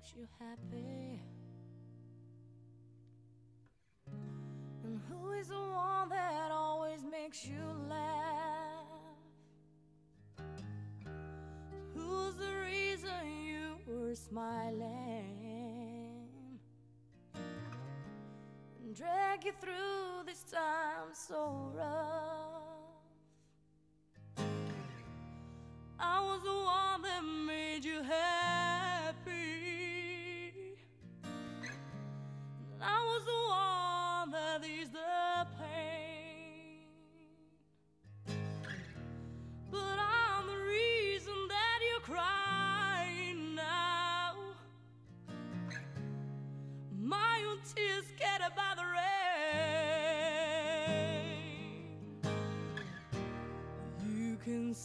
makes you happy? And who is the one that always makes you laugh? Who's the reason you were smiling? And drag you through this time so rough. I was the one that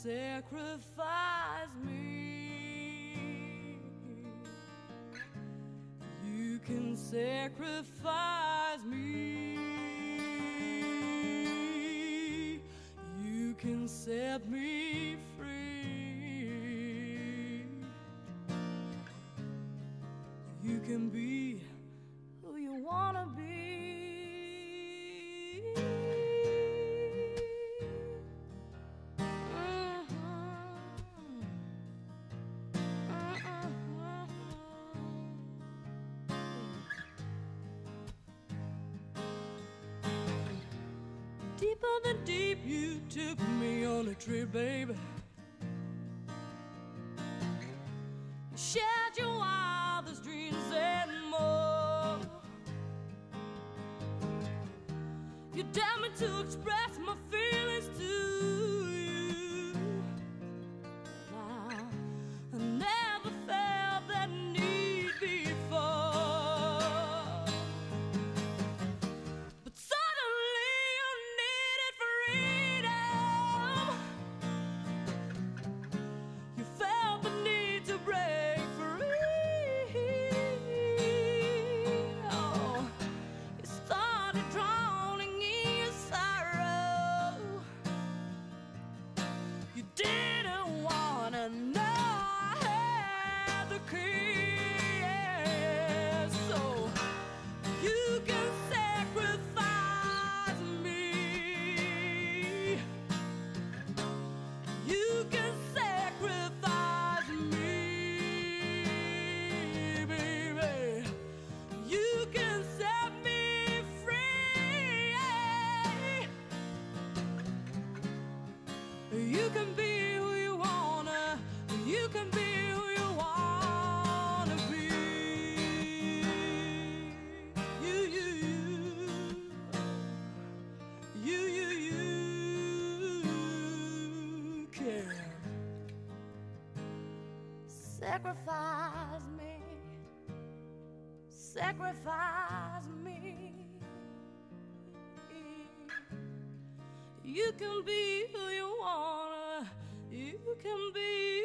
sacrifice me. You can sacrifice me. You can set me free. You can be Deeper than deep, you took me on a trip, baby. You shared your wildest dreams and more. You dared me to express my feelings you. You, you, can sacrifice me, sacrifice me. You can be who you wanna, you can be